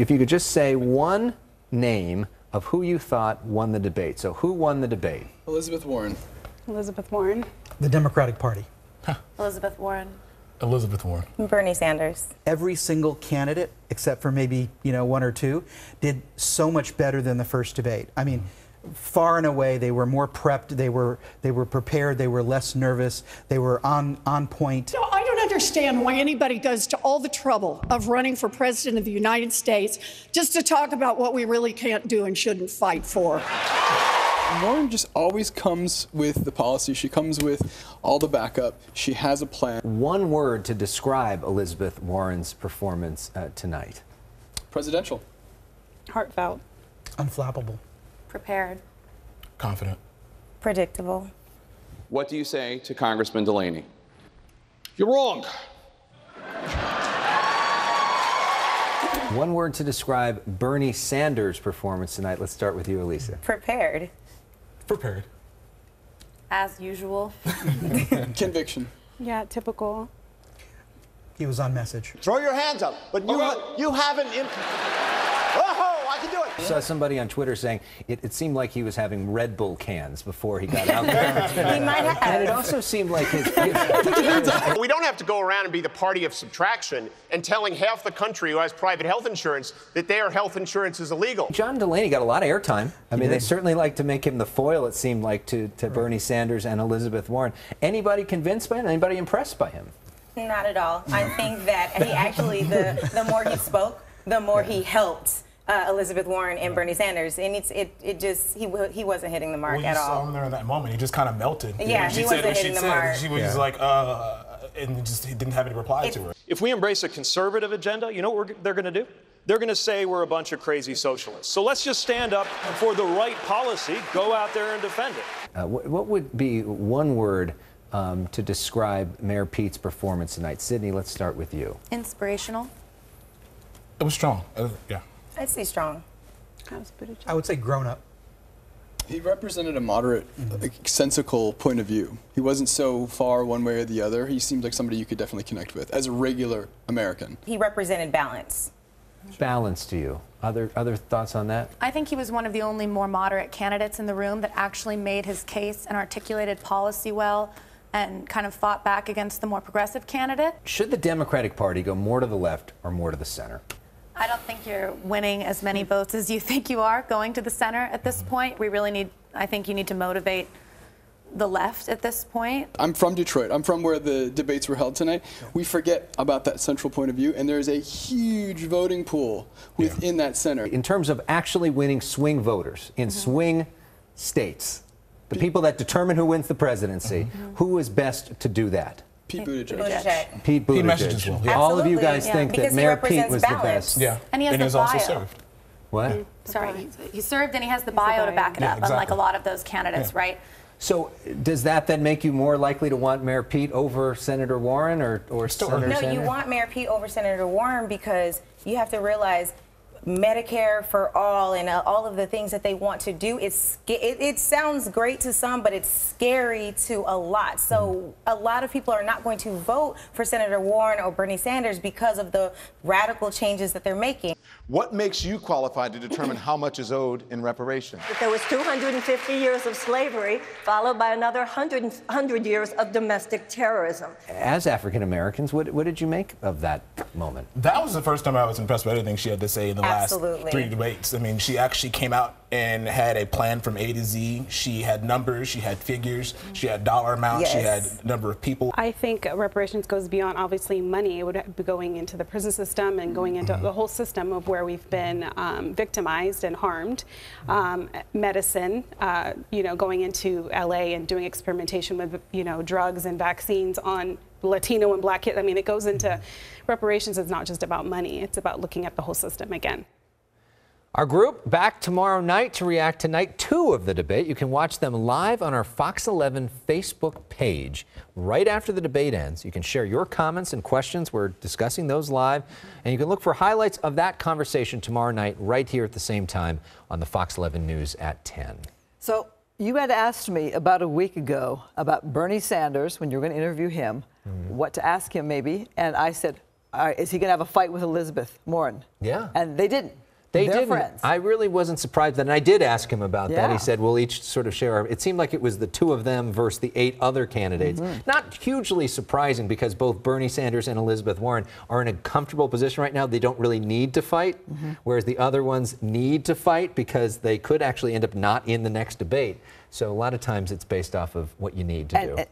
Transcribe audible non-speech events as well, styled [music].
if you could just say one name of who you thought won the debate. So, who won the debate? Elizabeth Warren. Elizabeth Warren. The Democratic Party. Elizabeth Warren. Elizabeth Warren. Bernie Sanders. Every single candidate, except for maybe you know one or two, did so much better than the first debate. I mean, far and away, they were more prepped. They were they were prepared. They were less nervous. They were on on point. No, I don't understand why anybody goes to all the trouble of running for president of the United States just to talk about what we really can't do and shouldn't fight for. Warren just always comes with the policy. She comes with all the backup. She has a plan. One word to describe Elizabeth Warren's performance uh, tonight. Presidential. Heartfelt. Unflappable. Prepared. Confident. Predictable. What do you say to Congressman Delaney? You're wrong. One word to describe Bernie Sanders' performance tonight. Let's start with you, Elisa. Prepared. Prepared. As usual. [laughs] Conviction. Yeah, typical. He was on message. Throw your hands up. But you, ha- you haven't. Imp- Whoa, I can do it. Saw somebody on Twitter saying it, it seemed like he was having Red Bull cans before he got out there. [laughs] he might have. and it also seemed like [laughs] his. We don't have to go around and be the party of subtraction and telling half the country who has private health insurance that their health insurance is illegal. John Delaney got a lot of airtime. I mean, they certainly like to make him the foil, it seemed like, to, to Bernie Sanders and Elizabeth Warren. Anybody convinced by him? Anybody impressed by him? Not at all. I think that he actually, the, the more he spoke, the more he helped. Uh, Elizabeth Warren and Bernie Sanders, and it's it, it just he he wasn't hitting the mark Well, you at saw all. him there in that moment. He just kind of melted. Yeah, she he said wasn't what she hitting the said. mark. She was Yeah. like, uh, and just he didn't have any reply to her. If we embrace a conservative agenda, you know what we're, they're going to do? They're going to say we're a bunch of crazy socialists. So let's just stand up for the right policy, go out there and defend it. Uh, wh- what would be one word um, to describe Mayor Pete's performance tonight? Sydney, let's start with you. Inspirational. It was strong. Uh, yeah. I'd say strong. I would say grown up. He represented a moderate, like, sensical point of view. He wasn't so far one way or the other. He seemed like somebody you could definitely connect with as a regular American. He represented balance. Balance to you. Other other thoughts on that? I think he was one of the only more moderate candidates in the room that actually made his case and articulated policy well and kind of fought back against the more progressive candidate. Should the Democratic Party go more to the left or more to the center? I don't think you're winning as many votes as you think you are going to the center at this point. We really need, I think you need to motivate the left at this point. I'm from Detroit. I'm from where the debates were held tonight. We forget about that central point of view, and there's a huge voting pool within that center. In terms of actually winning swing voters in swing states, the people that determine who wins the presidency, mm-hmm. who is best to do that? Pete Buttigieg. Buttigieg. Pete He Buttigieg. messages well, yeah. All of you guys yeah. think that Because he Mayor Pete represents was the best. Yeah. And he has the he's also bio. served. What? Sorry, he, he served and he has the bio to back it Yeah, up, unlike a lot of those candidates, Yeah. right? So does that then make you more likely to want Mayor Pete over Senator Warren or, or Still Senator No, Sanders? you want Mayor Pete over Senator Warren because you have to realize Medicare for all and uh, all of the things that they want to do. It's it, it sounds great to some, but it's scary to a lot. So a lot of people are not going to vote for Senator Warren or Bernie Sanders because of the radical changes that they're making. What makes you qualified to determine how much is owed in reparations? There was 250 years of slavery, followed by another 100, 100 years of domestic terrorism. As African Americans, what, what did you make of that moment? That was the first time I was impressed with anything she had to say in the Absolutely. last three debates. I mean, she actually came out and had a plan from A to Z. She had numbers, she had figures, she had dollar amounts, she had number of people. I think reparations goes beyond obviously money. It would be going into the prison system and going into the whole system of where we've been um, victimized and harmed. Um, medicine, uh, you know, going into LA and doing experimentation with, you know, drugs and vaccines on Latino and black kids. I mean, it goes into reparations is not just about money, it's about looking at the whole system again. Our group back tomorrow night to react to night two of the debate. You can watch them live on our Fox 11 Facebook page right after the debate ends. You can share your comments and questions. We're discussing those live. And you can look for highlights of that conversation tomorrow night right here at the same time on the Fox 11 News at 10. So you had asked me about a week ago about Bernie Sanders when you were going to interview him, mm-hmm. what to ask him maybe, and I said, right, is he going to have a fight with Elizabeth Warren? Yeah. And they didn't. They didn't. I really wasn't surprised. That and I did ask him about that. He said, we'll each sort of share. Our, it seemed like it was the two of them versus the eight other candidates. Mm-hmm. Not hugely surprising because both Bernie Sanders and Elizabeth Warren are in a comfortable position right now. They don't really need to fight, Mm-hmm. whereas the other ones need to fight because they could actually end up not in the next debate. So a lot of times it's based off of what you need to And- do.